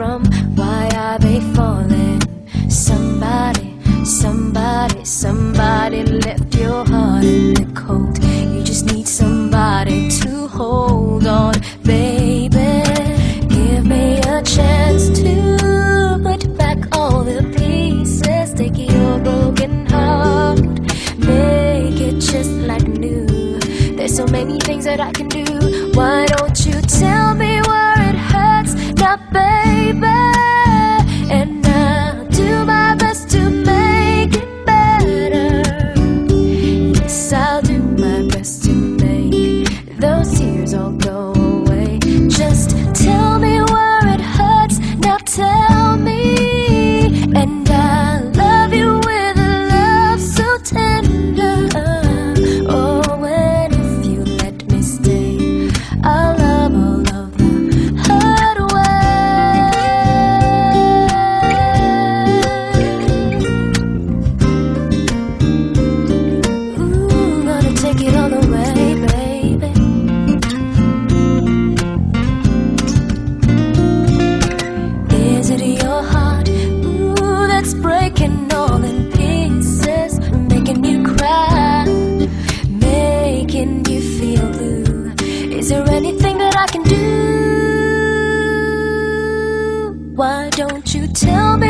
from? Why are they falling? Somebody, somebody, somebody left your heart in the cold. You just need somebody to hold on, baby. Give me a chance to put back all the pieces. Take your broken heart, make it just like new. There's so many things that I can do. Why don't you tell me where it hurts? Not bad. breaking all in pieces, making you cry, making you feel blue. Is there anything that I can do? Why don't you tell me?